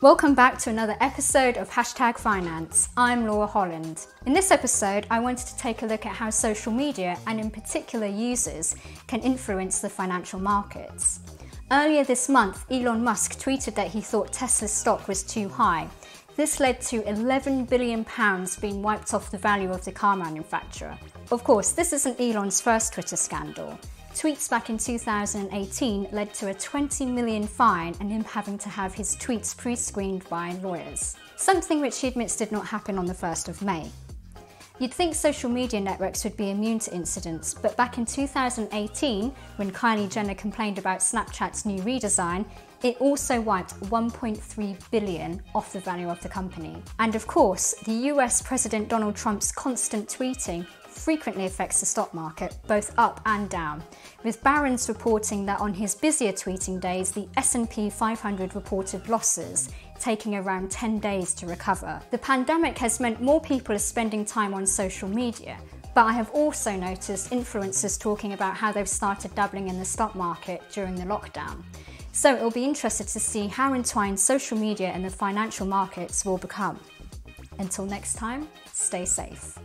Welcome back to another episode of Hashtag Finance. I'm Laura Holland. In this episode, I wanted to take a look at how social media, and in particular users, can influence the financial markets. Earlier this month, Elon Musk tweeted that he thought Tesla's stock was too high. This led to £11 billion being wiped off the value of the car manufacturer. Of course, this isn't Elon's first Twitter scandal. Tweets back in 2018 led to a 20 million fine and him having to have his tweets pre-screened by lawyers. Something which he admits did not happen on the 1st of May. You'd think social media networks would be immune to incidents, but back in 2018, when Kylie Jenner complained about Snapchat's new redesign, it also wiped 1.3 billion off the value of the company. And of course, the US President Donald Trump's constant tweeting frequently affects the stock market, both up and down, with Barron's reporting that on his busier tweeting days, the S&P 500 reported losses, taking around 10 days to recover. The pandemic has meant more people are spending time on social media, but I have also noticed influencers talking about how they've started dabbling in the stock market during the lockdown. So it'll be interesting to see how entwined social media and the financial markets will become. Until next time, stay safe.